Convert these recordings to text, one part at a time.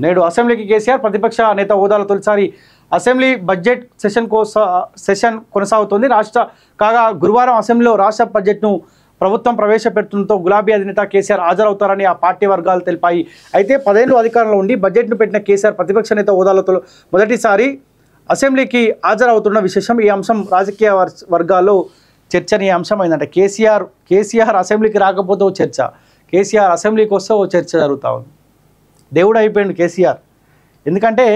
నేడు అసెంబ్లీకి కేసీఆర్ ప్రతిపక్ష నేత హోదాలో తొలిసారి అసెంబ్లీ బడ్జెట్ సెషన్ కోసం సెషన్ కొనసాగుతుంది. రాష్ట్ర కాగా గురువారం అసెంబ్లీలో రాష్ట్ర బడ్జెట్ను ప్రభుత్వం ప్రవేశపెట్టడంతో గులాబీ అధినేత కేసీఆర్ హాజరవుతారని ఆ పార్టీ వర్గాలు తెలిపాయి. అయితే పదేళ్ళు అధికారంలో ఉండి బడ్జెట్ను పెట్టిన కేసీఆర్ ప్రతిపక్ష నేత హోదాలో మొదటిసారి అసెంబ్లీకి హాజరవుతున్న విశేషం ఈ అంశం రాజకీయ వర్- వర్గాల్లో చర్చనీయాంశం అయిందంటే కేసీఆర్ కేసీఆర్ అసెంబ్లీకి రాకపోతే ఓ చర్చ కేసీఆర్ అసెంబ్లీకి వస్తే ఓ చర్చ జరుగుతూ ఉంది. దేవుడు అయిపోయింది కేసీఆర్. ఎందుకంటే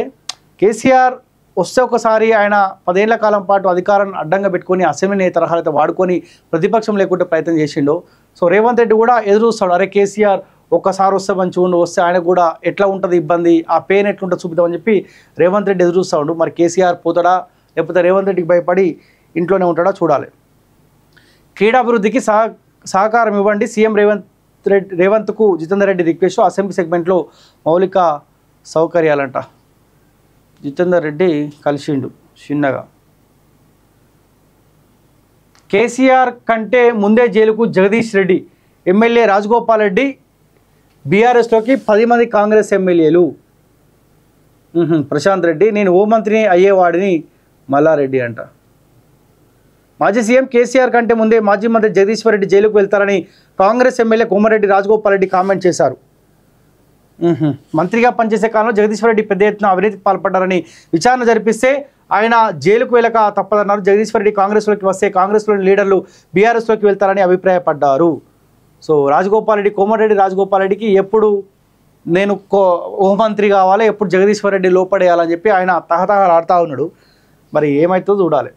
కేసీఆర్ వస్తే ఒకసారి ఆయన పదేళ్ళ కాలం పాటు అధికారాన్ని అడ్డంగా పెట్టుకొని అసెంబ్లీ తరహాలతో వాడుకొని ప్రతిపక్షం లేకుంటే ప్రయత్నం చేసిండు. సో రేవంత్ రెడ్డి కూడా ఎదురు చూస్తాడు అరే కేసీఆర్ ఒక్కసారి వస్తే మంచిగా ఉండు వస్తే ఆయన కూడా ఎట్లా ఉంటుంది ఇబ్బంది ఆ పెయిన్ ఎట్లుంటుంది చూపుతామని చెప్పి రేవంత్ రెడ్డి ఎదురు చూస్తూ ఉండు మరి కేసీఆర్ పోతాడా? లేకపోతే రేవంత్ రెడ్డికి భయపడి ఇంట్లోనే ఉంటాడా? చూడాలి. క్రీడాభివృద్ధికి సహ సహకారం ఇవ్వండి. సీఎం రేవంత్ రెడ్డి రేవంత్కు జితేందర్ రెడ్డి రిక్వెస్ట్. అసెంబ్లీ సెగ్మెంట్లో మౌలిక సౌకర్యాలంట. జితేందర్ రెడ్డి కలిసిండు చిన్నగా. కేసీఆర్ కంటే ముందే జైలుకు జగదీష్ రెడ్డి ఎమ్మెల్యే రాజగోపాల్ రెడ్డి బీఆర్ఎస్లోకి పది మంది కాంగ్రెస్ ఎమ్మెల్యేలు. ప్రశాంత్ రెడ్డి నేను హోంమంత్రిని అయ్యేవాడిని మల్లారెడ్డి అంట. మాజీ సీఎం కేసీఆర్ కంటే ముందే మాజీ మంత్రి జగదీశ్వర్ రెడ్డి జైలుకు వెళ్తారని కాంగ్రెస్ ఎమ్మెల్యే కోమరెడ్డి రాజగోపాల్ రెడ్డి కామెంట్ చేశారు. మంత్రిగా పనిచేసే కాలంలో జగదీశ్వర్ రెడ్డి పెద్ద ఎత్తున అవినీతికి పాల్పడ్డారని విచారణ జరిపిస్తే ఆయన జైలుకు వెళ్ళక తప్పదన్నారు. జగదీశ్వర్ రెడ్డి కాంగ్రెస్లోకి వస్తే కాంగ్రెస్లోని లీడర్లు బీఆర్ఎస్లోకి వెళ్తారని అభిప్రాయపడ్డారు. సో రాజగోపాల్ రెడ్డి కోమరెడ్డి రాజగోపాల్ రెడ్డికి ఎప్పుడు నేను కో హోంమంత్రి కావాలి? ఎప్పుడు జగదీశ్వర్ రెడ్డి లోపడేయాలని చెప్పి ఆయన తహతహలాడుతూ ఉన్నాడు. మరి ఏమవుతుందో చూడాలి.